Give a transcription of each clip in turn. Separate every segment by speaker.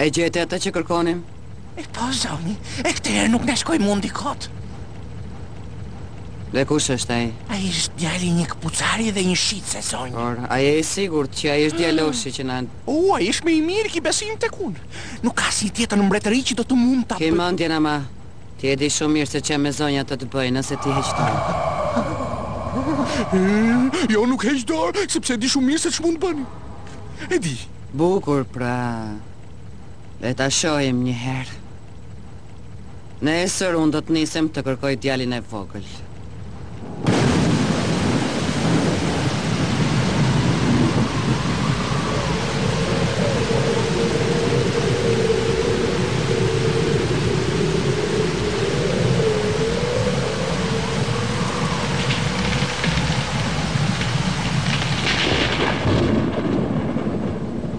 Speaker 1: E gjete atë që kërkonim?
Speaker 2: E po zonjë, këtë herë nuk na shkoi mundi kot
Speaker 1: Dhe kush është ai?
Speaker 2: Ai është djali i një këpucari dhe një shitëseje zonjë
Speaker 1: Por, a je i sigurt që ai është djaloshi që na...
Speaker 2: O, ai është më i miri ki besim tek unë Nuk ka asnjë tjetër në mbretëri që do të mund të...
Speaker 1: Ki mendjen ama, ti e di shumë mirë se ç'jam e zonja të të bëj nëse ti heq dorë
Speaker 2: Jo, nuk heq dorë, sepse e di shumë mirë se ç'mund të bëni E di
Speaker 1: Bukur, pra... Le ta shohim një herë. Nesër unë do të nisem të kërkoj djalin e vogël.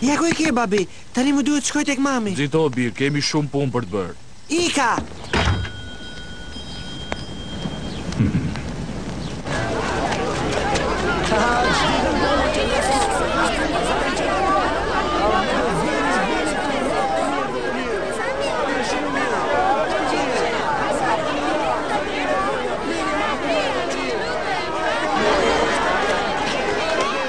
Speaker 3: Ja ku e ke babi, tani më duhet të shkoj tek mami.
Speaker 4: Nxito o bir, kemi shumë punë për të bërë.
Speaker 3: Ika!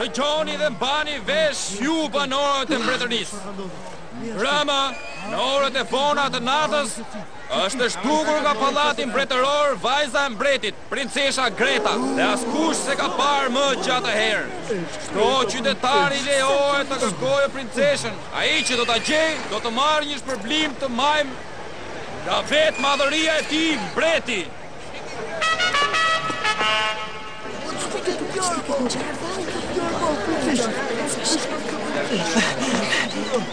Speaker 4: Dëgjoni dhe mbani vesh ju banorët e mbretërisë. Mbrëmë, në orët e vona të natës, është zhdukur nga pallati mbretëror vajza e mbretit, princesha Greta, dhe askush s'e ka parë më gjëkundi. Çdo qytetari i lejohet të kërkojë princeshën, ai që do ta gjejë, do të marrë një shpërblim të majmë nga vetë madhëria e tij mbreti.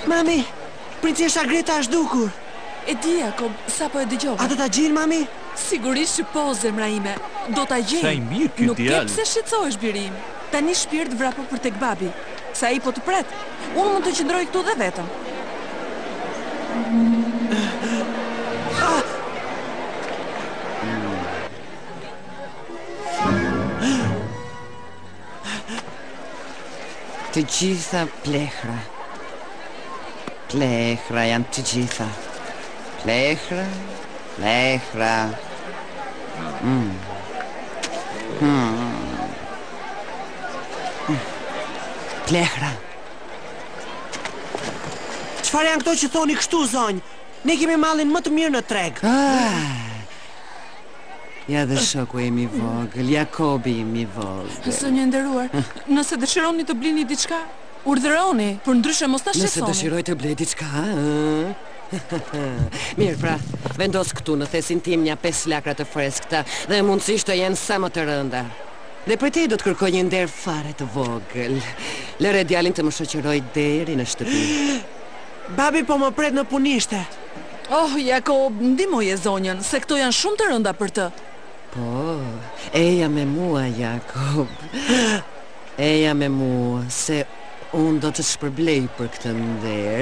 Speaker 3: Mami, princesha Greta është zhdukur.
Speaker 5: E di Jakob, sapo e dëgjova.
Speaker 3: A do ta gjejnë mami?
Speaker 5: Sigurisht që po, zemra ime. Do ta gjejnë.
Speaker 4: Sa i mirë ky djalë.
Speaker 5: Nuk ke pse shqetësohesh biri im. Tani shpirt vrapo për tek babi. Se ai po të pret. Unë mund të qëndroj këtu dhe vetëm.
Speaker 1: Të gjitha plehra. Plehra janë të gjitha. Plehra, plehra. Mm. Hmm. Plehra.
Speaker 3: Çfarë janë këto që thoni kështu, zonjë? Ne kemi mallin më të mirë në treg.
Speaker 1: Ah. Ja dhe shoku im i vogël, Jakobi im i vogël.
Speaker 5: Zonjë e nderuar, nëse dëshironi të blini diçka, urdhëroni, përndryshe mos
Speaker 1: na
Speaker 5: shqetësoni.
Speaker 1: Nëse dëshiroj të blej diçka, Mirë pra, vendos këtu në thesin tim nja pesë lakra të freskëta dhe mundësisht të jenë sa më të rënda. Dhe prej teje do të kërkoj një nder fare të vogël. Lëre djalin të më shoqërojë deri në shtëpi.
Speaker 3: Babi po më pret në punishte.
Speaker 5: Oh, Jakob, ndihmoje zonjën, se këto janë shumë të rënda për të.
Speaker 1: Po, eja me mua, Jakob. Eja me mua, se unë do të të shpërblej për këtë nder.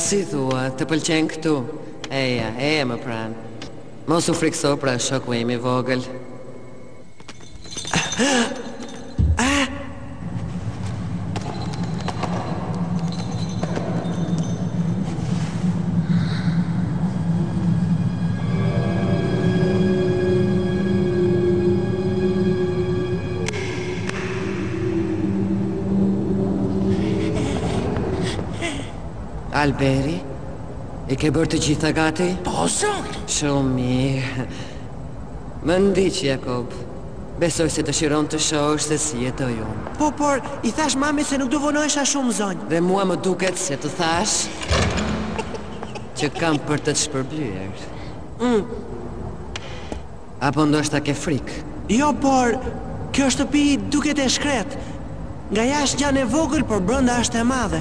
Speaker 1: si thua, të pëlqen këtu Eja, eja më pranë Mos u frikëso pra shoku im i vogël Albert, i, ke bërë të gjitha gati?
Speaker 2: Po, zonjë!
Speaker 1: Shumë mirë. Më ndiq, Jakob. Besoj se dëshiron të shohësh se si jetoj unë.
Speaker 3: Po, por, i thashë mamit se nuk do vonohesha shumë, zonjë.
Speaker 1: Dhe mua më duket se të thashë që kam për të të shpërblyer. Mm. Apo ndoshta ke frikë?
Speaker 3: Jo, por, kjo shtëpi duket e shkretë. Nga jashtë ngjan e vogël por brenda është e madhe.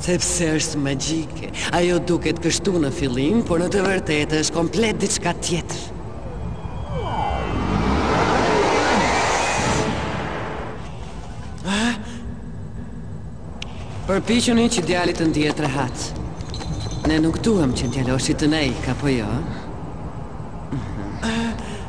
Speaker 1: Sepse është magjike. Ajo duket kështu në fillim, por në të vërtetë është komplet diçka tjetër. Përpiquni që djali të ndihet rehat. Ne nuk duam që djaloshi të na ikë, apo jo?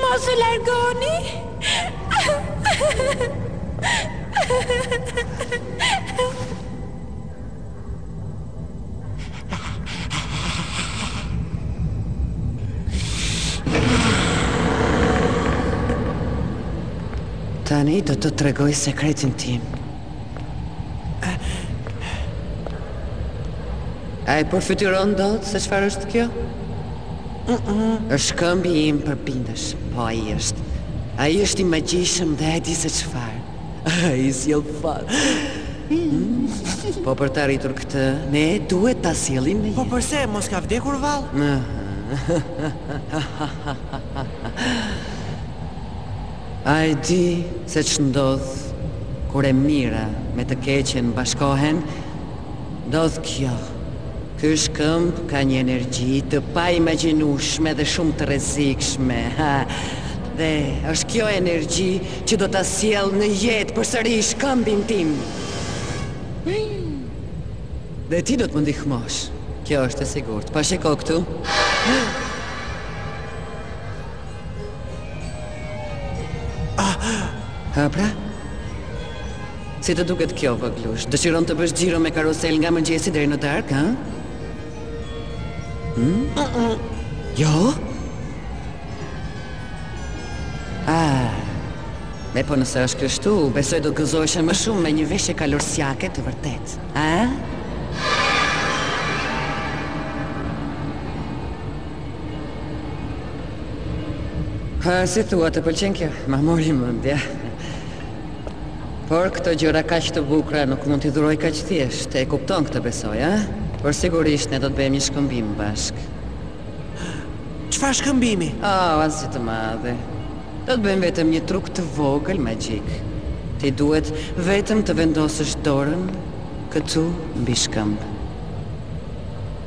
Speaker 6: Mos u largoni.
Speaker 1: Tani do të të tregoj sekretin tim. A e përfytyron dot se çfarë është kjo? është shkëmbi im përbindësh, po ai është. Ai është i magjishëm dhe a di se çfarë. Ai sjell fat. Po për të arritur këtë, ne duhet ta sjellim në jetë.
Speaker 3: Po përse, mos ka vdekur vallë?
Speaker 1: A e di se ç'ndodh kur e mira me të keqen bashkohen? Ndodh kjo, Ky shkëmb ka një energji të paimagjinueshme dhe shumë të rrezikshme, ha! Dhe është kjo energji që do ta sjellë në jetë përsëri shkëmbin tim! Dhe ti do të më ndihmosh, kjo është e sigurt. Pa shiko këtu. Hë pra? Si të duket kjo, vogëlush? Dëshiron të bësh xhiro me karusel nga mëngjesi deri në darkë, ha? Hmm? Uh -uh. Jo? Ah, e po nëse është kështu, besoj do të gëzoheshe më shumë me një veshje kalorsiake të vërtetë, ha? Ha, si thua, të pëlqen kjo? Ma mori mendja. Por këto gjëra kaq të bukura nuk mund t'i dhuroj kaq thjesht, e kupton këtë besoj, a? Por sigurisht ne do të bëjmë një shkëmbim bashkë.
Speaker 3: Çfarë shkëmbimi?
Speaker 1: A, oh, asgjë të madhe. Do të bëjmë vetëm një truk të vogël magjik. Ti duhet vetëm të vendosësh dorën këtu mbi shkëmb.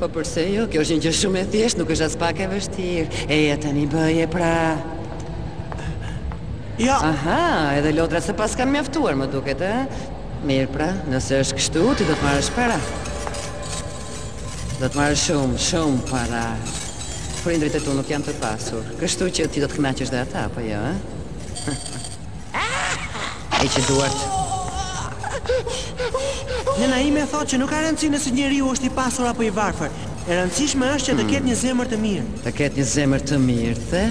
Speaker 1: Po përse jo, kjo është një gjë shumë e thjeshtë, nuk është aspak e vështirë. Eja tani bëje pra.
Speaker 3: Ja.
Speaker 1: Aha, edhe lodrat s'të paskan mjaftuar, më duket, e? Mirë pra, nëse është kështu, ti do të marrësh para. Do të marrësh shumë, shumë para. Prindërit e tu nuk janë të pasur, kështu që ti do të kënaqësh dhe ata, apo jo, e? Hiqi duart
Speaker 3: Nëna ime thotë që nuk ka rëndësi nëse njeriu është i pasur apo i varfër. E rëndësishme është që të ketë një zemër të mirë.
Speaker 1: Të ketë një zemër të mirë, the?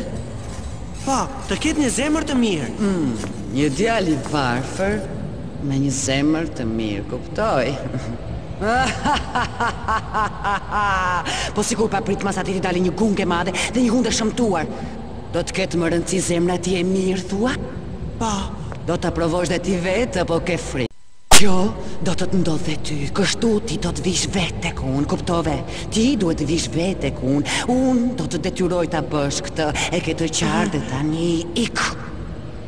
Speaker 3: Po, të ketë një zemër të mirë.
Speaker 1: Hmm, një djalë i varfër me një zemër të mirë, kuptoj. po sikur papritmas atij t'i dalë një gungë e madhe dhe një gungë e shëmtuar. Do të ketë më rëndësi zemra e tij e mirë thua?
Speaker 3: Po,
Speaker 1: do ta provosh dhe ti vetë apo ke frikë? Kjo do të të ndodhë dhe ty, kështu ti do të vish vetë tek unë, kuptove? Ti duhet të vish vetë tek unë, unë do të të detyroj ta bësh këtë, e ke të qartë dhe tani ik!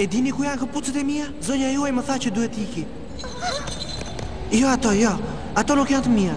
Speaker 3: E dini ku janë këpucët e mia? Zonja juaj më tha që duhet të iki. Jo ato, jo. Ato nuk janë të mia.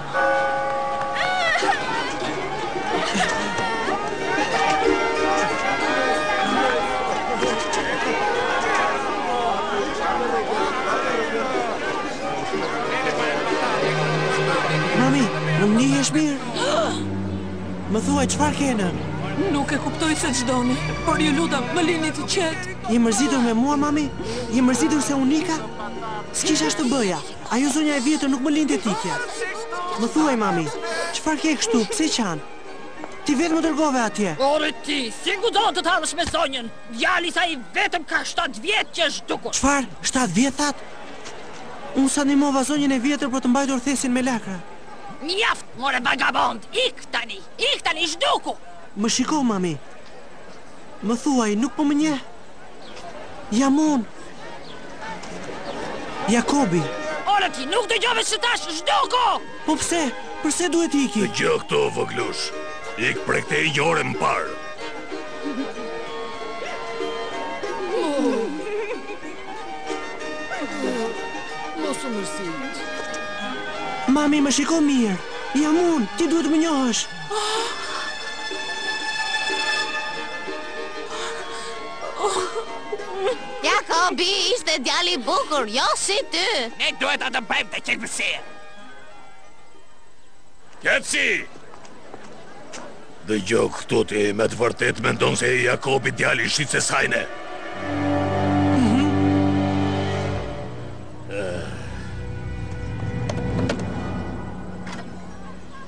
Speaker 3: çfarë ke nënë?
Speaker 5: Nuk e kuptoj se ç'doni, por ju lutem më lini të qetë.
Speaker 3: Je mërzitur me mua, mami? Je mërzitur se unë ika? S'kisha ç'të bëja? Ajo zonja e vjetër nuk më linte të ikja. Më thuaj, mami, çfarë ke kështu, pse qan? Ti vetë më dërgove atje.
Speaker 7: Ore ti, si guxon të tallesh me zonjën? Djali i saj i vetëm ka 7 vjet që është zhdukur.
Speaker 3: Çfarë, 7 vjet thatë? Unë sa ndihmova zonjën e vjetër për të mbajtur thesin me lakra.
Speaker 7: Mjaft, more vagabond, ik tani, ik tani, zhduku!
Speaker 3: Më shiko, mami. Më thuaj, nuk po më njeh? Jam unë! Jakobi!
Speaker 7: Ore ti, nuk dëgjove se ç'thashë, zhduku!
Speaker 3: Po pse? Përse duhet të iki?
Speaker 8: Dëgjo këtu, vogëlush! Ik prej këtej, dëgjove më parë!
Speaker 9: Mos më mërzit!
Speaker 3: Mami, më shiko mirë! Jam unë, ti duhet të më njohësh! Ah!
Speaker 10: Jakobi ishte djali i bukur, jo si ty.
Speaker 7: Ne duhet të të dëbojmë,
Speaker 8: qelbësirë. Keci! Dëgjo këtu, ti me të vërtet mendon se Jakobi djali
Speaker 2: yt i
Speaker 8: shiste sajne.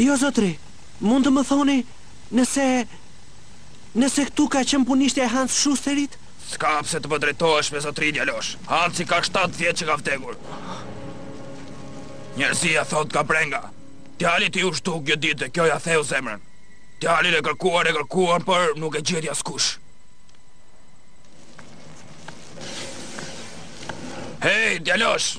Speaker 8: Jo
Speaker 3: zotëri, mund të më thoni nëse nëse këtu ka qenë punishtja e Hans Schusterit?
Speaker 4: S'ka pse të më drejtohesh me zotëri djalosh, Hansi ka shtatë vjet që ka vdekur. Njerëzia thotë nga brenga, djali i tij u zhduk një ditë dhe kjo ia theu zemrën. Djalin e kërkuan e kërkuan, por nuk e gjeti askush. Hej, djalosh!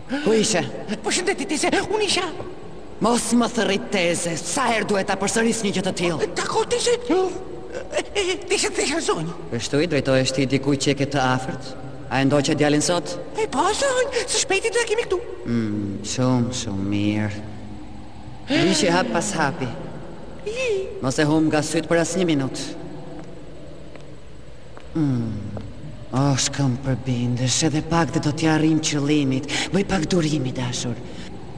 Speaker 1: Ku ishe?
Speaker 9: Po shëndeti teze, unë isha.
Speaker 1: Mos më thërrit teze, sa herë duhet ta përsëris një gjë të tillë?
Speaker 9: Dakord teze... Teze... desha zonjë.
Speaker 1: Kështu i drejtohesh ti dikujt që e ke të afert? A e ndoqe djalin sot?
Speaker 9: E po, zonjë, së shpejti do e kemi këtu.
Speaker 1: Mm, shumë, shumë mirë. Rriji hap pas hapi. Mos e humb nga sytë për asnjë minutë. Mmm, o shkëmb përbindësh edhe pak dhe do t'ia arrijmë qëllimit, bëj pak durim i dashur.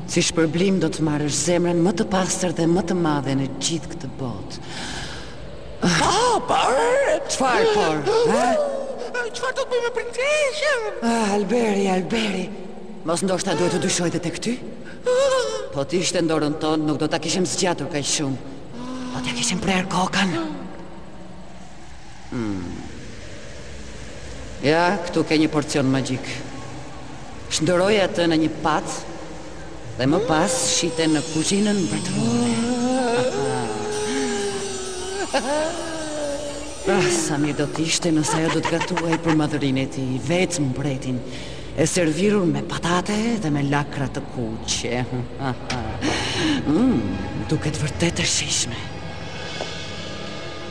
Speaker 1: Si shpërblim do të marrësh zemrën më të pastër dhe më të madhe në gjithë këtë botë.
Speaker 9: Po, por...
Speaker 1: Çfarë, por, ha?
Speaker 9: Çfarë do të bëj me princeshën?
Speaker 1: Ah, Alberi, Alberi, mos ndoshta duhet të dyshoj dhe tek ty? Po t'ishte në dorën tonë, nuk do ta kishim zgjatur kaq shumë. Do t'ia kishim prerë kokën. Hmmm. Ja, këtu ke një porcion magjik. Shndërroje atë në një patë dhe më pas shite në kuzhinën mbretërore. Ah, sa mirë do të ishte nëse ajo do të gatuhej për madhërinë e tij, vetë mbretin, e servirur me patate dhe me lakra të kuqe. Mmm, duket vërtet
Speaker 11: e shijshme.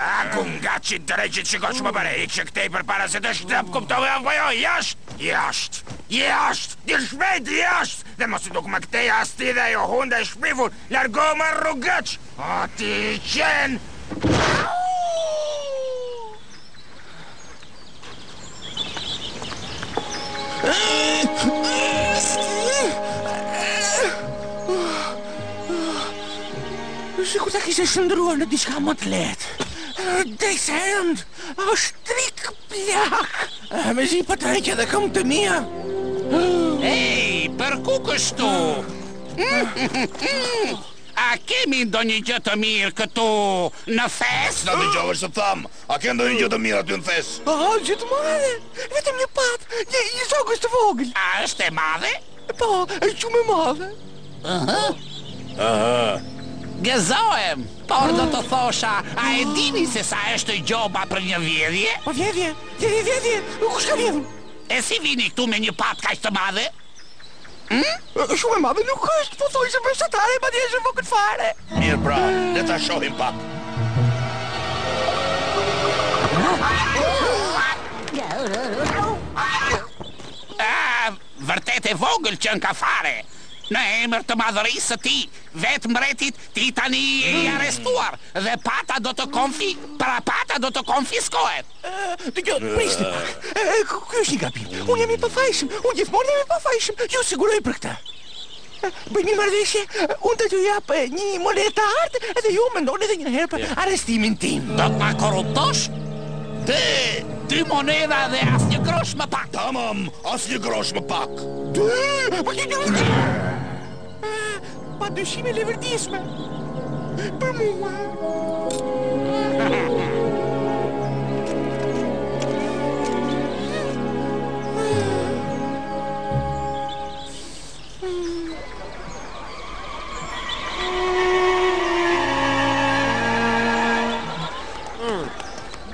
Speaker 11: A, kunadhe e dreqit që gozhdë m'u bëre, ik këtej për para se të shtyp, kuptove apo jo, jashtë, jashtë, jashtë, ik shpejt, jashtë, dhe mos u duk më këtej as ti dhe ajo hunda e shpifur, largohu, more rrugaç, o ti qen!
Speaker 9: Sikur ta kishe shndërruar në diçka më të lehtë? S'është e rëndë, është trik plak! Mezi po tërheq edhe këmbët e mia!
Speaker 2: Ej, për ku kështu? A kemi ndonjë gjë të mirë këtu në thes?
Speaker 8: S'na dëgjove ç'të thamë! A ke ndonjë gjë të mirë aty në thes?
Speaker 9: A ka gjë të madhe? Vetëm një patë, një zogëz të vogël.
Speaker 2: A është e madhe?
Speaker 9: Po, është shumë e madhe.
Speaker 2: Aha.
Speaker 8: Aha.
Speaker 2: Gëzohem, por do të thosha, a e dini se sa është gjoba për një vjedhje?
Speaker 9: Po vjedhje, vjedhje, vjedhje, u kush ka vjedhur?
Speaker 2: E si vini këtu me një patë kaq të madhe? Ëh?
Speaker 9: Është shumë e madhe, nuk është pothuajse mbështetare, madje është e vogël fare.
Speaker 8: Mirë pra, le ta shohim pak.
Speaker 2: Ah, vërtet e vogël qenka fare. Në emër të madhërisë së tij, vetë mbretit ti tani je i arrestuar dhe pata do të konfi, pra pata do të konfiskohet.
Speaker 9: Dëgjo, prisni pak. Ky është një gabim. Unë jam i pafajshëm. Unë gjithmonë jam i pafajshëm. Ju siguroj për këtë. Bëjmë një marrëveshje. Unë do t'ju jap një monedhë të artë dhe ju mendoni edhe një herë për arrestimin tim.
Speaker 2: Do të na korruptosh? Dy, dy monedha dhe asnjë grosh më pak.
Speaker 8: Tamam, asnjë grosh më pak.
Speaker 9: Dy, po ti dy. Pa dyshim e leverdishme Për mua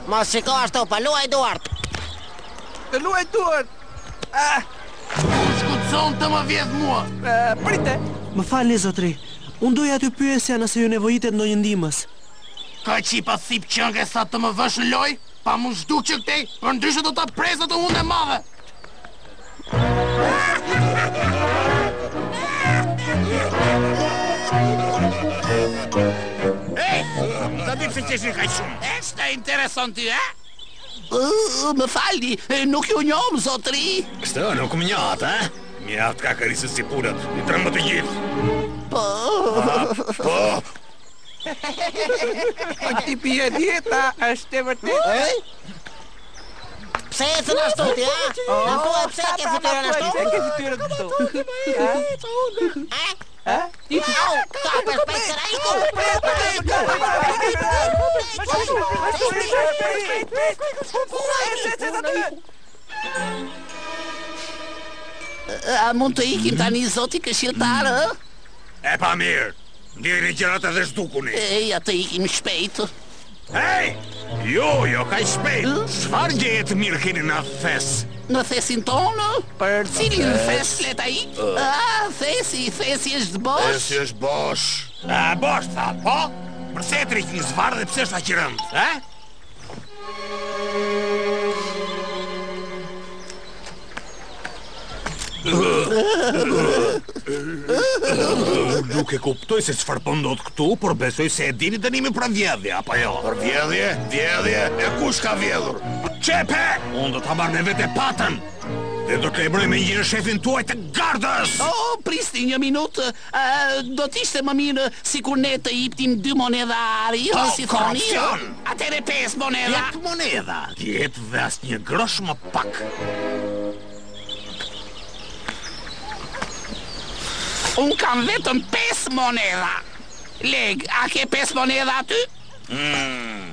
Speaker 10: Mos shiko ashtu, pa luaj duart.
Speaker 9: Të luaj duart. Unë
Speaker 11: S'guxon të më vjedhë mua
Speaker 9: Prite
Speaker 3: Më falni zotri Unë doja t'ju pyesja nëse ju nevojitet ndonjë ndihmës
Speaker 11: Kaq i pacipë qenke sa të më vësh në lojë Pa m'u zhduk që këtej Përndryshe do ta presë të hundë e madhe
Speaker 2: Ej, ta di pse qesh kaq shumë Ç'është të intereson ty, eh?
Speaker 9: Më falni, nuk ju njohim, zotri.
Speaker 8: Kështu nuk më njohët, e? Mjaft ka krisur si punët, një trëmbë të gjithë.
Speaker 9: Po...
Speaker 8: Po...
Speaker 9: A ti pia dieta, është të vërtetë? E?
Speaker 10: Pse e thënë ashtu ti, a? Në po e pse e ke fytyrën ashtu?
Speaker 9: Pse e ke fytyrën ashtu?
Speaker 10: Ë?
Speaker 2: Ti ti au, ka për të qenë ai ku për të qenë. A mund të ikim tani zoti këshilltar, ë?
Speaker 12: Epo mirë. Mblidhini gjërat edhe zhdukuni.
Speaker 2: Eja të ikim shpejt.
Speaker 12: Hej! Jo, jo, kaq shpejt! Çfarë gjëje të mirë keni në thes?
Speaker 2: Në thesin tonë? Për cilin në thes flet ai? A, thesi, thesi është bosh?
Speaker 12: Thesi është bosh. A, bosh, thua, po? Përse e tërhiqni zvarrë dhe përse është aq i rëndë, e? Nuk e kuptoj se çfarë po ndodh këtu, por besoj se e dini dënimin për vjedhje apo jo? Për vjedhje? Vjedhje? E kush ka vjedhur? Qepe! Unë do ta marr me vete patën. Dhe do të lajmëroj menjëherë shefin tuaj të gardës.
Speaker 2: Oh, prisni një minutë. Do të ishte më mirë sikur ne t'i jepnim dy monedha ari, si thoni
Speaker 12: ju?
Speaker 2: Atëherë pesë monedha.
Speaker 12: Tetë monedha, dhjetë dhe asnjë grosh më pak.
Speaker 2: Un kam vetëm pesë monedha. Leg, a ke pesë monedha aty?
Speaker 12: Mm,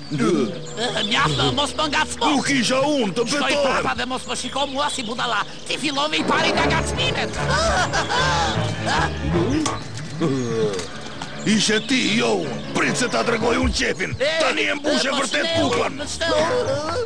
Speaker 2: Mjaft, mos më ngacmo!
Speaker 12: Nuk isha unë, të betohem!
Speaker 2: Shko prapa dhe mos më shiko mua si budala! Ti fillove i pari me ngacmimet!
Speaker 12: Ishe ti, jo unë! Prit se ta tregoj unë qejfin! Tani e mbushe vërtet
Speaker 13: kupën! Mos me
Speaker 12: unë!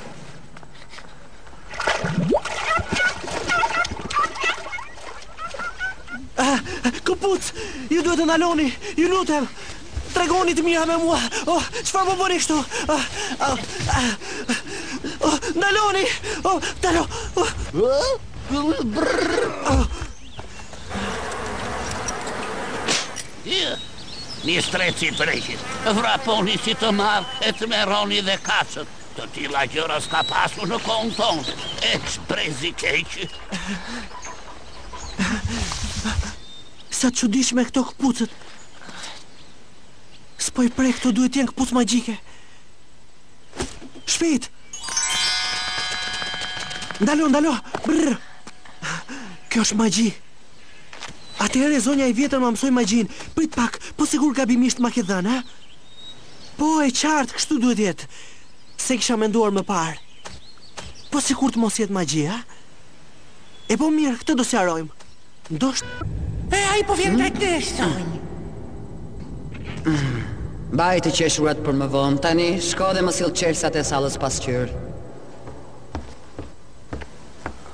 Speaker 12: të
Speaker 3: ndaloni, ju lutem. Tregohuni të mira me mua. Oh, çfarë po bëni kështu? Oh, oh, oh, ndaloni. Oh, ndalo. Oh.
Speaker 2: Mistrec i dreqit, vraponi si të marrë e tmerroni dhe macet. Të tilla gjëra s'ka pasur në kohën tonë. Eh, ç'brez i keq.
Speaker 3: Sa të çuditshme këto këpucët. S'po i prek, këto duhet të jenë këpucë magjike. Shpejt. Ndalo, ndalo. Brr. Kjo është magji. Atëherë zonja e vjetër ma mësoi magjinë. Prit pak, po sikur gabimisht ma ke dhënë, ha? Po, e qartë, kështu duhet të jetë. S'e kisha menduar më parë. Po sikur të mos jetë magji, a? E po mirë, këtë do ta sqarojmë. Ndosht...
Speaker 9: E ai po vjen drejt nesh, zonjë.
Speaker 1: Mbaji të qeshurat për më vonë. Tani shko dhe më sill çelësat e sallës pasqyrë.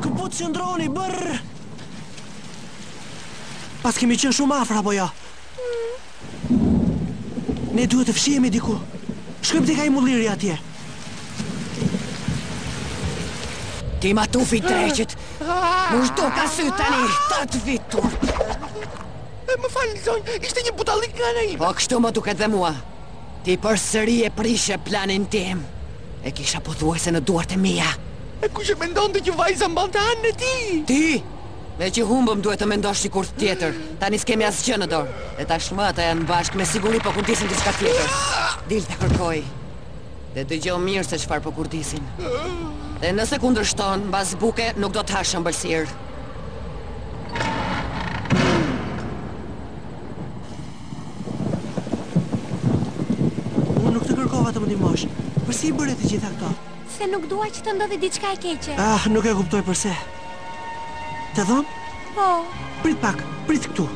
Speaker 9: Këtu
Speaker 3: po qëndroni, bre! Paskemi qenë shumë afër, apo jo? Ne duhet të fshihemi diku. Shkojmë tek ai mulliri atje.
Speaker 1: Di matuf i dreqit. M'u zhduk nga sytë tani,
Speaker 9: tatëvitur. Më falë, zonjë, ishte një budallallëk nga ana ime.
Speaker 1: Po kështu më duket dhe mua. Ti përsëri e prishe planin tim. E kisha pothuajse në duart e mia.
Speaker 9: E kush e mendonte që vajza mbante anën e tij? Ti!
Speaker 1: Meqë humbëm duhet të mendosh diçka tjetër. Tani s'kemi asgjë në dorë. E tashmë ata janë bashkë me siguri po kurdisin diçka tjetër. Dil dhe kërkoji. Dhe dëgjo mirë se çfarë po kurdisin. Dhe nëse kundërshton, mbas buke nuk do të hash ëmbëlsirë.
Speaker 3: Unë nuk të kërkova të më ndihmosh. Përse i bëre të gjitha këto?
Speaker 6: Se nuk dua që të të ndodhë diçka e keqe.
Speaker 3: Ah, nuk e kuptoj përse. Të dhemb?
Speaker 6: Po.
Speaker 3: Prit pak, prit këtu.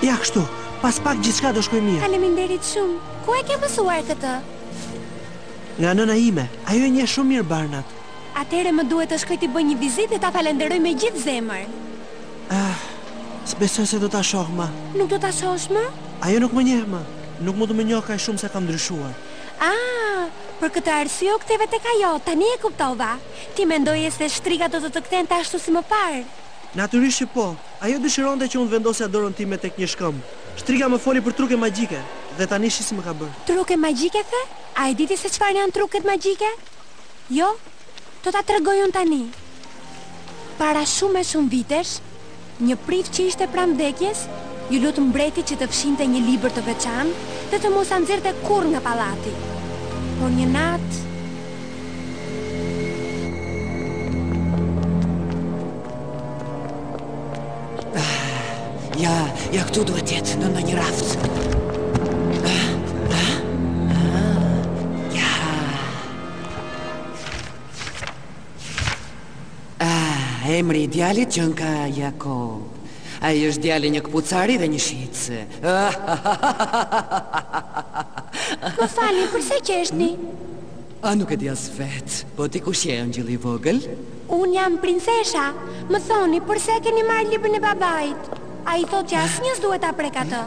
Speaker 3: Ja kështu, pas pak gjithçka do shkojë mirë.
Speaker 6: Faleminderit shumë. Ku e ke mësuar këtë?
Speaker 3: Nga nëna ime, ajo i njeh shumë mirë barnat.
Speaker 6: Atëherë më duhet të shkoj t'i bëj një vizitë dhe ta falenderoj me gjithë zemër.
Speaker 3: Ah, s'besoj se do ta shoh më.
Speaker 6: Nuk do ta shohësh më?
Speaker 3: Ajo nuk më njeh më. Nuk mund të më njohë kaq shumë sa kam ndryshuar.
Speaker 6: Ah, për këtë arsye u ktheve tek ajo, tani e kuptova. Ti mendoje se shtriga do të të kthente ashtu si më parë.
Speaker 3: Natyrisht që po. Ajo dëshironte që unë të vendosja dorën time tek një shkëmb. Shtriga më foli për truke magjike, dhe tani shih si më ka bërë.
Speaker 14: Truke magjike, the? A e di ti se çfarë janë truket magjike? Jo? Do ta tregoj unë tani. Para shumë e shumë vitesh, një prift që ishte pranë vdekjes, iu lut mbretit që të fshihte një libër të veçantë dhe të mos ta nxirrte kurrë nga pallati. Por një natë,
Speaker 1: Ja, ja këtu duhet jetë në ndonjë raft. Ja. Ah, emri i djalit qenka Jakob. Ai është djali i një këpucari dhe një shitëseje.
Speaker 14: Më falni, për se qeshni?
Speaker 1: A nuk e di as vetë, po ti kush je ëngjëlli i vogël?
Speaker 14: Unë jam princesha. Më thoni, përse e keni marrë librin e babait? Ai thotë që asnjë s'duhet ta prekë atë.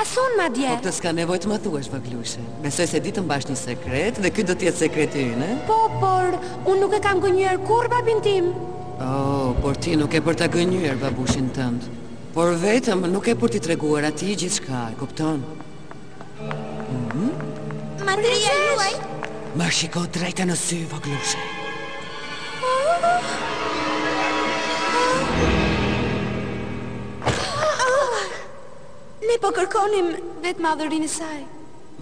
Speaker 14: As unë madje.
Speaker 1: Po këtë s'ka nevojë të ma thuash, vogëlushe. Besoj se di të mbash një sekret dhe ky do të jetë sekreti ynë?
Speaker 14: Po, por, unë nuk e kam gënjyer kurrë babin tim.
Speaker 1: Oh, por ti nuk ke për ta gënjyer babushin tënd. Por vetëm nuk ke për t'i treguar atij gjithçka, kupton?
Speaker 14: Madhëria juaj?
Speaker 1: Më shiko drejt e në sy, vogëlushe.
Speaker 14: Ne po kërkonim vetë madhërinë e saj.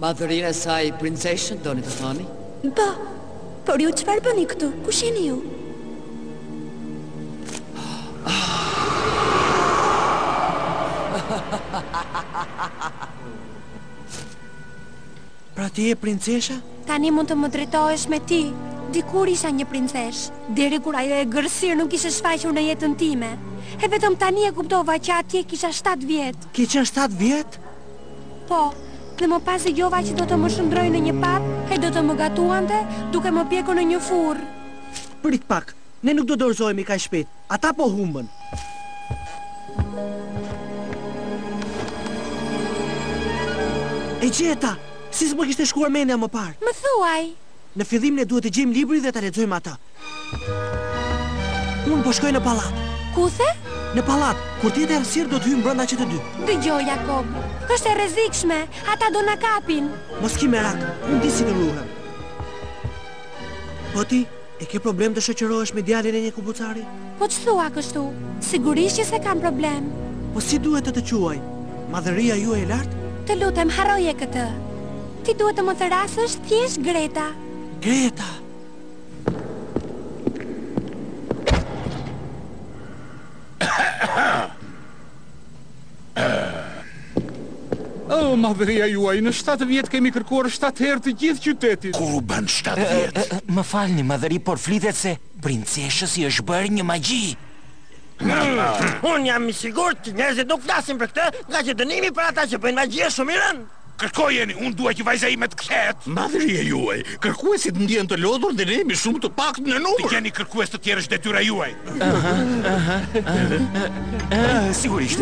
Speaker 1: Madhërinë e saj, princeshën, doni të thoni?
Speaker 14: Po, Por ju çfarë bëni këtu? Kush jeni ju?
Speaker 3: Pra ti je princesha?
Speaker 14: Tani mund të më drejtohesh me ti. Dikur isha një princeshë, deri kur ajo egërsirë nuk ishte shfaqur në jetën time. E vetëm tani e kuptova që atje kisha 7 vjet.
Speaker 3: Ke qenë 7 vjet?
Speaker 14: Po, dhe më pas dëgjova që do të më shndërrojë në një patë e do të më gatuante duke më pjekur në një furrë.
Speaker 3: Prit pak, ne nuk do dorëzohemi kaq shpejt, ata po humbin. E gjeta, si s'më kishte shkuar mendja më parë.
Speaker 14: Më thuaj,
Speaker 3: Në fillim ne duhet të gjejmë librin dhe ta lexojmë atë. Unë po shkoj në pallat.
Speaker 14: Ku the?
Speaker 3: Në pallat. Kur të jetë errësirë do të hyjmë brenda që të dy.
Speaker 14: Dëgjo, Jakob. Është e rrezikshme. Ata do na kapin.
Speaker 3: Mos ki merak. Unë di si të ruhem. Po ti, e ke problem të shoqërohesh me djalin e një këpucari?
Speaker 14: Po ç'thua kështu? Sigurisht që s'e kam problem.
Speaker 3: Po si duhet të të quaj? Madhëria juaj e lartë?
Speaker 14: Të lutem, harroje këtë. Ti duhet të më thërrasësh thjesht Greta.
Speaker 3: Greta.
Speaker 15: madhëria juaj, në 7 vjet kemi kërkuar 7 herë të gjithë qytetin.
Speaker 11: Kur u bënë 7 vjet?
Speaker 9: Më falni, madhëri, por flitet se princeshës i është bërë një magji.
Speaker 16: Unë jam i sigurt që njerëzit nuk flasin për këtë, ngaqë dënimi për ata që bëjnë magji është shumë i rëndë.
Speaker 11: Kërkojeni, unë dua që vajza ime të kthehet.
Speaker 8: Madhëria juaj, kërkuesit ndihen të lodhur dhe ne jemi shumë të paktë në numër.
Speaker 11: Të gjeni kërkues të tjerë është detyra juaj.
Speaker 9: Aha, aha,
Speaker 3: aha. Sigurisht.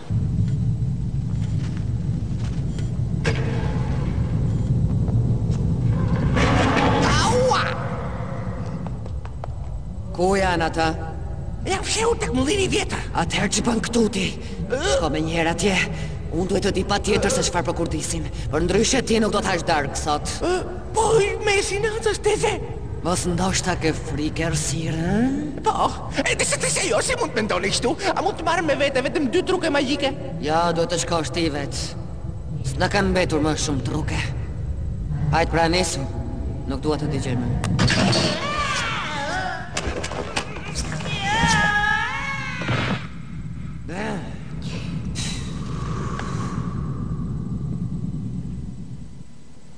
Speaker 1: Ku janë ata?
Speaker 16: Janë fshehur tek mulliri i vjetër.
Speaker 1: Atëherë ç'bën këtu ti? Shko menjëherë atje. Unë duhet ta di patjetër se çfarë po kurdisin. Përndryshe ti nuk do të hash darkë sot.
Speaker 16: Po është mesnatë e zezë.
Speaker 1: Mos ndoshta ke frikë errësirën,
Speaker 16: Po, E di që s'e, jo, si mund të mendoni kështu? A mund të marr me vete vetëm dy truke magjike?
Speaker 1: Jo, duhet të shkosh ti vetë. S'na kanë mbetur më shumë truke. Hajt pra nisu, nuk dua të dëgjoj më.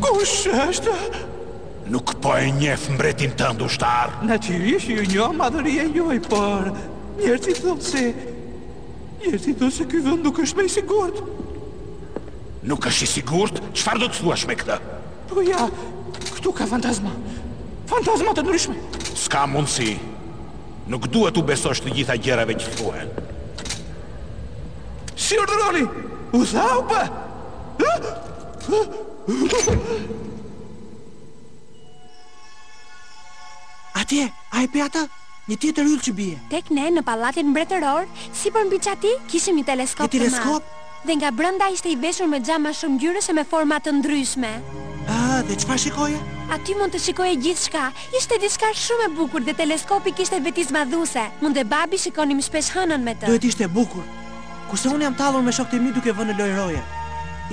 Speaker 9: Kush është?
Speaker 8: Nuk po e njeh mbretin tënd, ushtar?
Speaker 9: Natyrisht, unë, madhëri, e njoj, por... Njerëzit thonë se Thonë se ky vend nuk është më i sigurt.
Speaker 8: Nuk është i sigurt? Çfarë do të thuash me këtë?
Speaker 9: Po ja, këtu ka fantazma. Fantazma të ndryshme.
Speaker 8: S'ka mundësi. Nuk duhet t'u besosh të gjitha gjërave që thuhen.
Speaker 9: Si urdhëroni. U tha, u bë.
Speaker 3: Atje, a e pe atë? Një tjetër yll që bie.
Speaker 14: Tek ne në pallatin mbretëror, sipër mbi çati, kishim një teleskop.
Speaker 3: Një teleskop?
Speaker 14: Dhe nga brenda ishte i veshur me xhama shumëngjyrësh e me forma të ndryshme.
Speaker 3: Ëh, dhe çfarë shikoje?
Speaker 14: Aty mund të shikoje gjithçka. Ishte diçka shumë e bukur dhe teleskopi kishte veti zmadhuese. Unë dhe babi shikonim shpesh hënën me të.
Speaker 3: Duhet të ishte bukur. Kurse unë jam tallur me shokët e mi duke vënë në lojë rojet.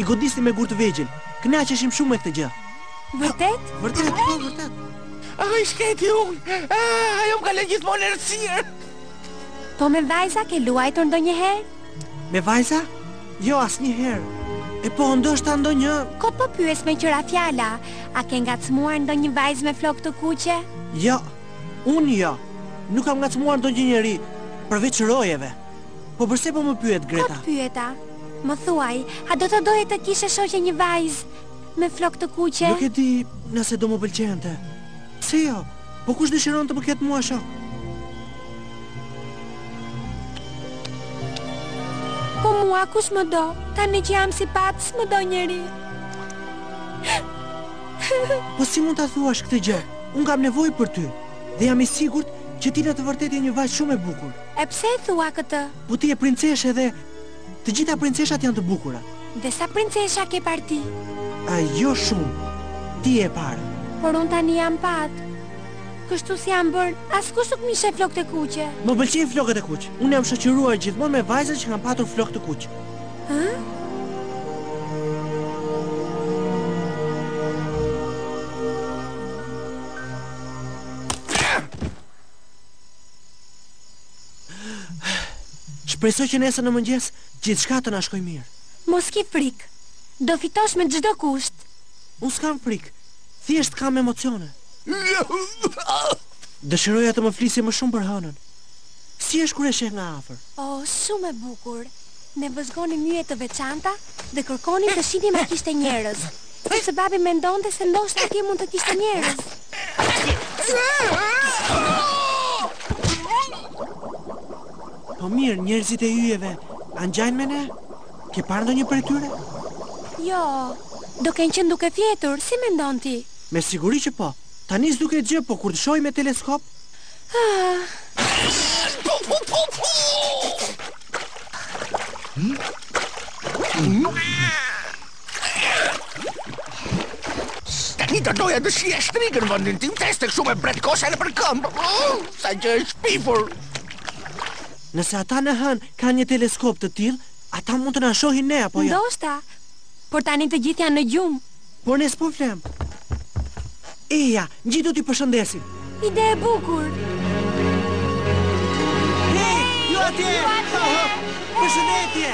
Speaker 3: I godisnim me gurë të vegjël. Kënaqeshim shumë me këtë gjë.
Speaker 14: Vërtet?
Speaker 3: Vërtet, po, vërtet.
Speaker 9: Ah, i shkreti unë, ajo më ka lënë gjithmonë në errësirë.
Speaker 14: Po me vajza ke luajtur ndonjëherë?
Speaker 3: Me vajza? Jo, asnjëherë. E po, ndoshta ndonjë...
Speaker 14: Kot po pyes meqë ra fjala, a ke ngacmuar ndonjë vajzë me flokë të kuqe?
Speaker 3: Jo, unë jo. Nuk kam ngacmuar ndonjë njeri, përveç rojeve. Po përse po më pyet, Greta?
Speaker 14: Kot pyeta. Më thuaj, a do të doje të kishe shoqe një vajzë me flok të kuqe?
Speaker 3: Nuk e di nëse do më pëlqente. Pse jo? Po kush dëshiron të më ketë mua shok?
Speaker 14: Po mua kush më do? Tani që jam si patë, s'më do njeri.
Speaker 3: Po si mund ta thuash këtë gjë? Unë kam nevojë për ty dhe jam i sigurt që ti në të vërtetë je një vajzë shumë e bukur.
Speaker 14: E pse e thua këtë?
Speaker 3: Po ti je princeshë dhe Të gjitha princeshat janë të bukura.
Speaker 14: Dhe sa princesha ke parë ti?
Speaker 3: A jo shumë. Ti je e para.
Speaker 14: Por unë tani jam patë. Kështu si jam bërë, askush nuk m'i sheh flokët e kuqe.
Speaker 3: Më pëlqejnë flokët e kuq. Unë jam shoqëruar gjithmonë me vajzat që kanë patur flokë të kuq.
Speaker 14: Hë?
Speaker 3: Shpresoj që nesër në mëngjes gjithçka të na shkojë mirë.
Speaker 14: Mos ki frikë. Do fitosh me çdo kusht.
Speaker 3: Unë s'kam frikë. Thjesht kam emocione. Dëshiroja të më flisje më shumë për hënën. Si është kur e sheh nga afër?
Speaker 14: Oh, shumë e bukur. Ne vëzhgonim yje të veçanta dhe kërkonim të shihnim a kishte njerëz. Sepse babi mendonte se ndoshta atje mund të kishte njerëz.
Speaker 3: Po mirë, njerëzit e yjeve, a ngjajnë me ne? Ke parë ndonjë prej tyre?
Speaker 14: Jo, do kenë qenë duke fjetur, si mendon ti?
Speaker 3: Me siguri që po, tani s'duket gjë, po kur të shoh me teleskop?
Speaker 14: Ah. Hmm? Hmm?
Speaker 9: Tani do doja të shihja shtrigën në vendin tim të ecte kështu me bretkosa nëpër këmbë. Oh, sa gjë e shpifur.
Speaker 3: Nëse ata në hënë kanë një teleskop të tillë, ata mund të na shohin ne apo jo?
Speaker 14: Ndoshta. Por tani të gjithë janë në gjumë.
Speaker 3: Por ne s'po flem. Eja, gjithë do t'i përshëndesim.
Speaker 14: Ide e bukur.
Speaker 3: Hey, ju atje! Përshëndetje!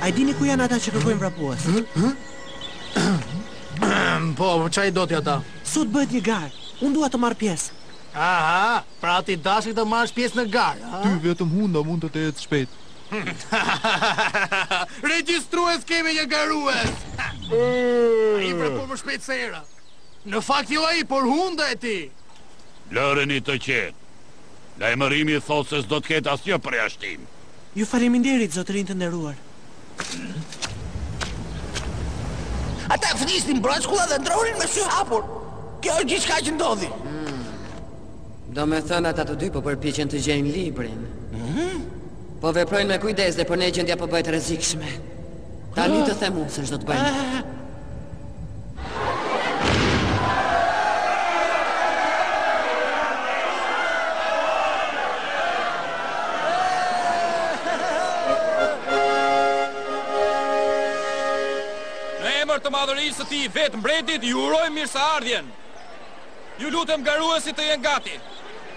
Speaker 3: A e dini ku janë ata që kërkojnë vrapues?
Speaker 17: Po, po ç'i do ti ata?
Speaker 3: Sot bëhet një garë. Unë dua të marr pjesë.
Speaker 17: Aha, pra ti dashke të marrësh pjesë në garë,
Speaker 15: a?
Speaker 17: Ty
Speaker 15: vetëm hunda mund të të ecë shpejt.
Speaker 17: Regjistrues kemi një garues. Ai vrapon më shpejt se era. Në fakt jo ai, por hunda e tij.
Speaker 8: Lëreni të qetë. Lajmërimi thotë se s'do të ketë asnjë përjashtim.
Speaker 3: Ju faleminderit, zotërinj të nderuar.
Speaker 9: Ata flisnin broçkulla dhe ëndërronin me sy hapur. Kjo është gjithçka që ndodhi.
Speaker 1: Hmm. Domethënë ata të dy po përpichen të gjejnë librin. Hmm? Po veprojnë me kujdes dhe për ne gjendja po bëhet e rrezikshme. Tani të them unë se ç'do të bëjmë.
Speaker 4: Në emër të madhërisë së tij vetë mbretit, ju urojmë mirëseardhjen. Ju lutem garuesit të jenë gati,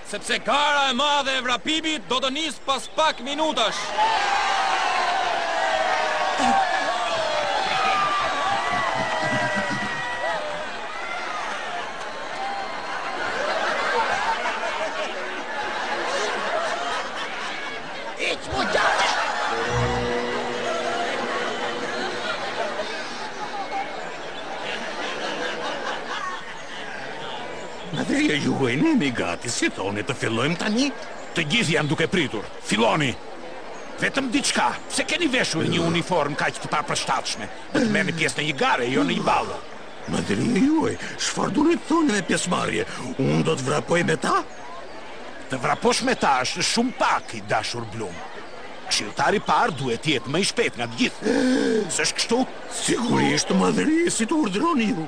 Speaker 4: sepse gara e madhe e vrapimit do të nisë pas pak minutash.
Speaker 8: Madhëria juaj ne jemi gati, si thoni të fillojmë tani? Të gjithë janë duke pritur. Filloni. Vetëm diçka, pse keni veshur një uniformë kaq të papërshtatshme? Do të merrni pjesë në një garë, jo në një ballo. Madhëria juaj, çfarë doni të thoni me pjesëmarrje? Unë do të vrapoj me ta? Të vraposh me ta është shumë pak i dashur Blum. Këshilltari i parë duhet të jetë më i shpejti nga të gjithë. S'është kështu? Sigurisht, madhëri, si të urdhëroni ju.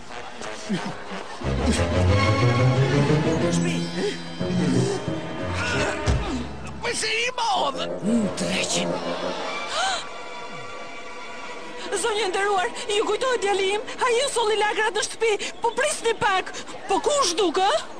Speaker 5: Zonjë e nderuar, ju kujtohet djali im? Ai ju solli lakrat në shtëpi. Po prisni pak. Po ku shkon, ë?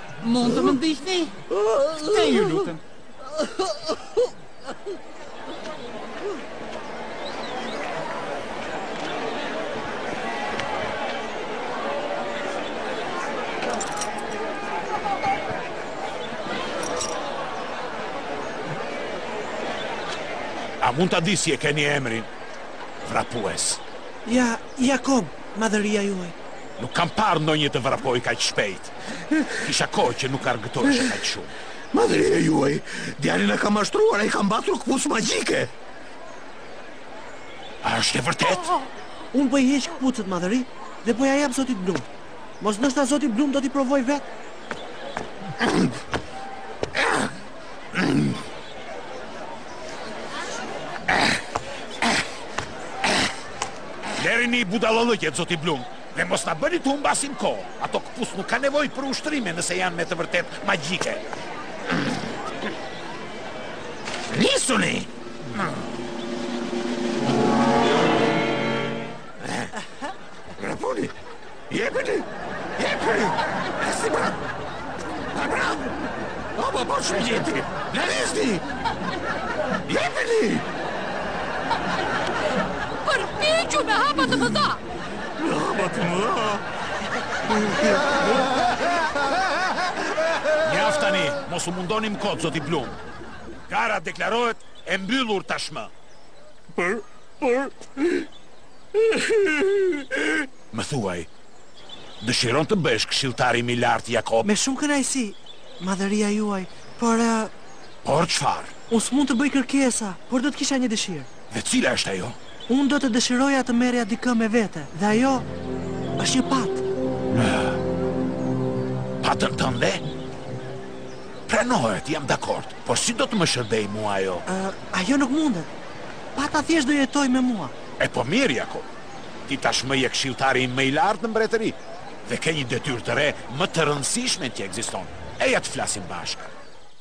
Speaker 15: Mund të më ndihni? Ju lutem.
Speaker 8: A mund ta di si e keni emrin? Vrapues.
Speaker 3: Ja, Jakob, madhëria juaj.
Speaker 8: Nuk kam parë ndonjë të vrapojë kaq shpejt. Kisha kohë që nuk argëtohesha kaq shumë.
Speaker 9: Madhëria juaj, djali na ka mashtruar, ai ka mbathur këpucë magjike.
Speaker 8: A është e vërtetë?
Speaker 3: Oh, oh, unë po i heq këpucët, madhëri, dhe po ia jap zotit Blum. Mos ndoshta zoti Blum do t'i provojë vetë.
Speaker 8: Lërini budallallëqet zoti Blum. Dhe mos na bëni të humbasim kohë. Ato këpucë nuk kanë nevojë për ushtrime nëse janë me të vërtetë magjike.
Speaker 9: Nisuni! Rapuni! Jepeni! Jepeni! Esti bra! Abra! Oba bosh me jepi! Larizni! Jepeni!
Speaker 6: Përpiqu me hapa të mëdha!
Speaker 9: Hapa të mëdha.
Speaker 8: Mjaft tani, mos u mundoni më kot zoti Blum. Gara deklarohet e mbyllur tashmë.
Speaker 9: Për për
Speaker 8: Më thuaj, dëshiron të bëhesh këshilltari im i lartë Jakob?
Speaker 3: Me shumë kënaqësi, madhëria juaj, por uh...
Speaker 8: Por çfarë?
Speaker 3: Unë s'mund të bëj kërkesa, por do të kisha një dëshirë.
Speaker 8: Dhe cila është ajo?
Speaker 3: Unë do të dëshiroja të merrja dikë me vete, dhe ajo është një patë.
Speaker 8: Patën tënde? Pranohet, jam dakord, por si do të më shërbejë mua ajo?
Speaker 3: Ajo nuk mundet. Pata thjesht do jetojë me mua.
Speaker 8: E po mirë, Jakob. Ti tashmë je këshilltari më i lartë në mbretëri dhe ke një detyrë të re më të rëndësishme që ekziston. Eja të flasim bashkë.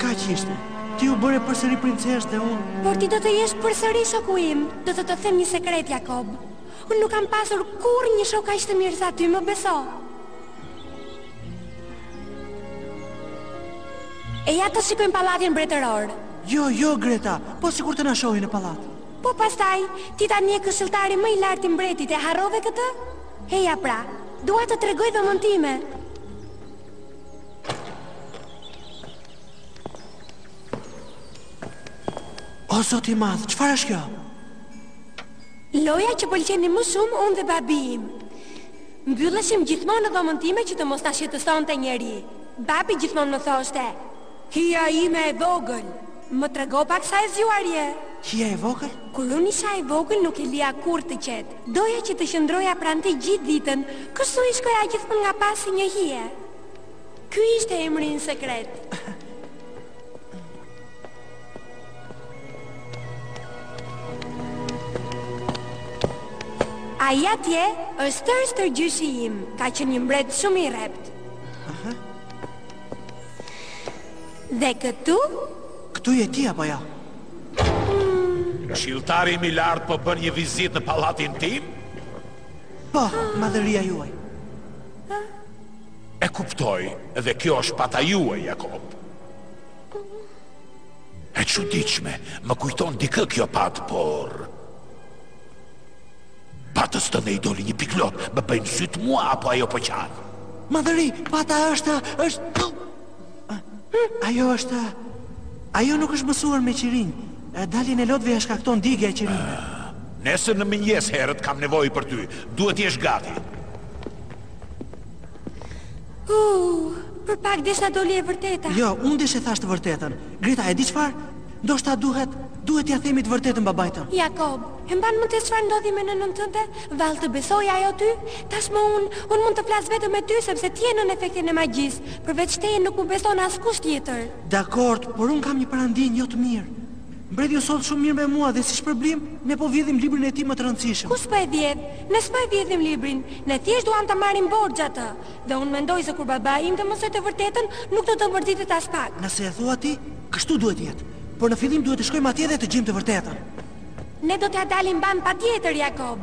Speaker 3: Kaq ishte. Ti u bëre përsëri princeshë dhe unë...
Speaker 14: Por ti do të jesh përsëri shoku im. Do të të them një sekret, Jakob. Unë nuk kam pasur kurrë një shok kaq të mirë sa ty, më beso. Eja të shikojmë pallatin mbretëror.
Speaker 3: Jo, jo, Greta, po sikur të na shohin në pallat.
Speaker 14: Po pastaj, ti tani je këshilltari më i lartë i mbretit, e harrove këtë? Eja pra, dua të tregoj dhomën time.
Speaker 3: O, zot i madhë, çfarë është kjo?
Speaker 14: Loja që pëlqenim më shumë unë dhe babi im. Mbylleshim gjithmonë në dhomën time që të mos na shqetësonte njeri. Babi gjithmonë më thoshte, hija ime e vogël, më trego pak sa e zgjuar je.
Speaker 3: Hija e vogël?
Speaker 14: Kur unë isha e vogël nuk e lija kurrë të qetë. Doja që të qëndroja pranë tij gjithë ditën, kështu i shkoja gjithmonë nga pas si një hije. Ky ishte emri ynë sekret. Ai atje është stërstërgjyshi im, ka qenë një mbret shumë i rreptë. Dhe këtu?
Speaker 3: Këtu je ti apo jo? Mm.
Speaker 8: Këshilltari im i lartë po bën një vizitë në pallatin tim?
Speaker 3: Po, madhëria juaj.
Speaker 8: E kuptoj dhe kjo është pata juaj, Jakob. E çuditshme, më kujton dikë kjo patë, por patës tënde i doli një pikë lot, më bëjnë sytë mua apo ajo po qan.
Speaker 3: Madhëri, pata është, është... Ajo është... Ajo nuk është mësuar me qirinj. Daljen e lotve e shkakton djegia e qirinjve.
Speaker 8: Nesër në mëngjes herët kam nevojë për ty. Duhet të jesh gati.
Speaker 14: Uh, për pak desh na doli e vërteta.
Speaker 3: Jo, unë desh e thashë të vërtetën. Greta, e di çfarë? Ndoshta duhet, duhet t'ia themi të vërtetën babait tënd.
Speaker 14: Jakob, e mban mend ti çfarë ndodhi me nënën tënde? Vallë të besoi ajo ty? Tashmë unë, unë mund të flas vetëm me ty, sepse ti je nën efektin e magjisë. Përveç teje nuk më beson askush tjetër.
Speaker 3: Dakord, por unë kam një parandjenjë jo të mirë. Mbreti u soll shumë mirë me mua dhe si shpërblim, ne po vjedhim librin e tij më të rëndësishëm.
Speaker 14: Kush po e vjedh? Ne s'po e vjedhim librin, ne thjesht duam ta marrim borxh atë. Dhe unë mendoj se kur babai im të mësojë të vërtetën, nuk do të mërzitet aspak.
Speaker 3: Nëse e thua ti, kështu duhet të jetë. Por në fillim duhet të shkojmë atje dhe të gjejmë të vërtetën.
Speaker 14: Ne do t'ia dalim mbanë patjetër, Jakob.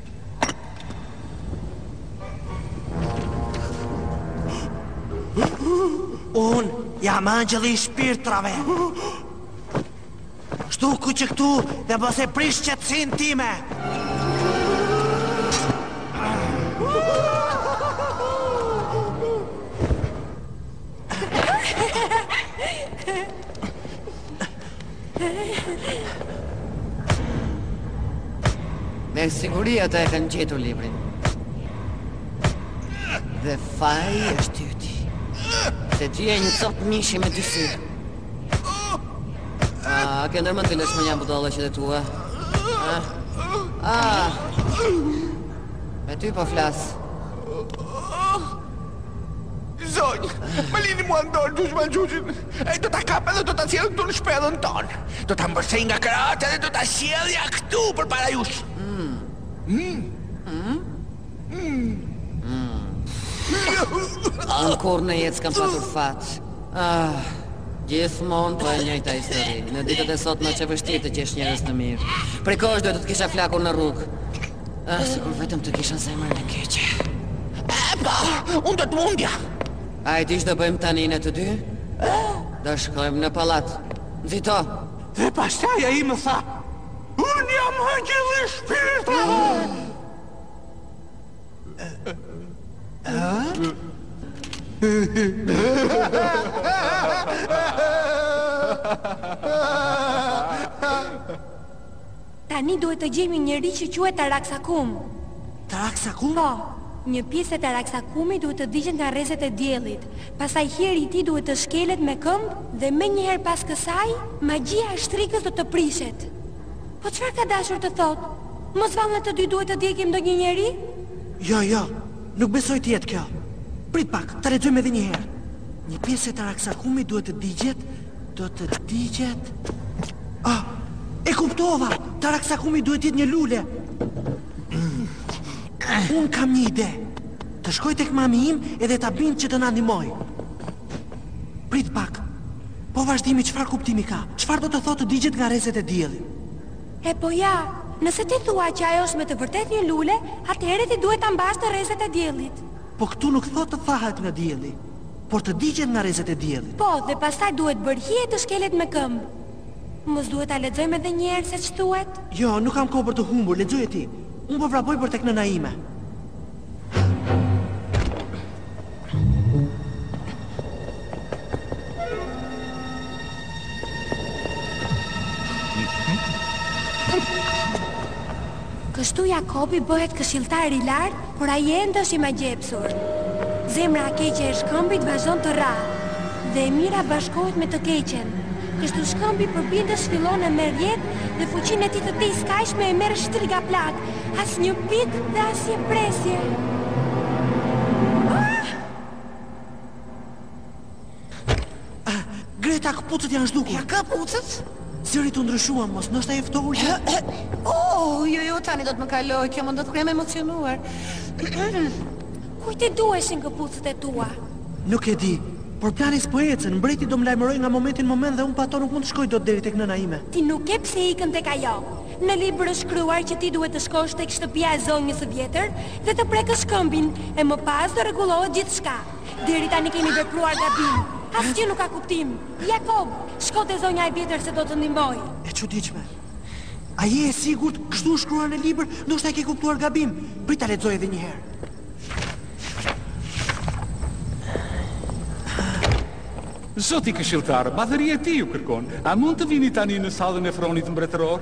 Speaker 3: Unë jam engjëlli i shpirtrave Zhduku që këtu dhe mos e prish qetësinë time
Speaker 1: Me siguri ata e kanë gjetur librin. Dhe faji është i yti. Se ti je një top mishi me dy sy. A, ke ndërmend të lësh më një budalla që të dua? A, a, me ty po flas.
Speaker 9: Zonjë, ma lini mua në dorë xhuxhmaxhuxhin, do ta kap dhe do ta sjell këtu në shpellën tonë. Do ta mbërthej nga krahët dhe do ta sjell ja këtu përpara jush.
Speaker 1: Mm. Mm. Mm. Mm. Mm. Unë kurrë në jetë s'kam patur fat. Ah, gjithmonë po e njëjta histori. Në ditët e sotme qe vështirë të gjesh njerëz të mirë. Prej kohësh do të të kisha flakur në rrugë. Ah, sikur vetëm të kisha zemër më të keqe.
Speaker 9: E, po, unë do të mundja.
Speaker 1: A e di ç'do bëjmë tani ne të dy? E? Do shkojmë në pallat. Nxito.
Speaker 9: Dhe pastaj ai më tha, "Unë jam engjëlli i shpirtrave." Ëh?
Speaker 14: Tani duhet të gjejmë një njeri që quhet Taraxacum.
Speaker 3: Taraxacum?
Speaker 14: Po, një pjesë e Taraxacumit duhet të digjet nga rrezet e diellit, pastaj hiri i tij duhet të shkelet me këmbë dhe menjëherë pas kësaj, magjia e shtrigës do të prishet. Po çfarë ka dashur të thotë? Mos vallë ne të dy duhet të djegim ndonjë njeri?
Speaker 3: Jo, jo, nuk besoj të jetë kjo. Prit pak, ta lexojmë edhe një herë. Një pjesë e Taraxacumit duhet të digjet Do të digjet? Ah, e kuptova! Taraksakumi duhet të jetë një lule! Unë kam një ide! Të shkoj tek mami im edhe ta bind që të na ndihmojë. Prit pak. Po vazhdimi çfarë kuptimi ka? Çfarë do të thotë të digjet nga rrezet e diellit?
Speaker 14: E po ja, nëse ti thua që ajo është me të vërtetë një lule, atëherë ti duhet ta mbash te rrezet e diellit.
Speaker 3: Po këtu nuk thotë të thahet nga dielli. por të digjet nga rrezet e diellit.
Speaker 14: Po, dhe pastaj duhet bërë hi e të shkelet me këmbë. Mos duhet ta lexojmë edhe një herë se ç'thuhet?
Speaker 3: Jo, nuk kam kohë për të humbur, lexoje ti. Unë po vrapoj për tek nëna ime.
Speaker 14: Kështu Jakobi bëhet këshilltar i lartë Por ai ende është i magjepsur. Zemra e keqe e shkëmbit vazhdon të rrahë dhe e mira bashkohet me të keqen. Kështu shkëmbi përbindës fillon e merr jetë dhe fuqinë e tij të tejskajshme e merr shtriga plakë, asnjë pikë dhe asnjë presje.
Speaker 3: Greta, këpucët janë zhdukur.
Speaker 1: Ja këpucët?
Speaker 3: Zëri t'u ndryshua, mos ndoshta je ftohur që...
Speaker 1: Oh, jo, jo, tani do të më kalojë, kjo më ndodh kur jam i emocionuar.
Speaker 14: Kujt i duheshin këpucët e tua?
Speaker 3: Nuk e di, por plani s'po ecën, mbreti do më lajmërojë nga momenti në moment dhe unë pa to nuk mund të shkoj dot deri tek nëna ime.
Speaker 14: Ti nuk ke pse ikën tek ajo. Në libër është shkruar që ti duhet të shkosh tek shtëpia e zonjës së vjetër dhe të prekësh shkëmbin e më pas do rregullohet gjithçka. Deri tani kemi vepruar gabim. Asgjë nuk ka kuptim. Jakob, shko te zonja e vjetër se do të ndihmojë.
Speaker 3: E çuditshme. A je e sigurt që kështu shkruan në libër, ndoshta e ke kuptuar gabim. Prit ta lexoj edhe një herë.
Speaker 15: Zoti këshilltar, madhëria e tij ju kërkon. A mund të vini tani në sallën e fronit mbretëror?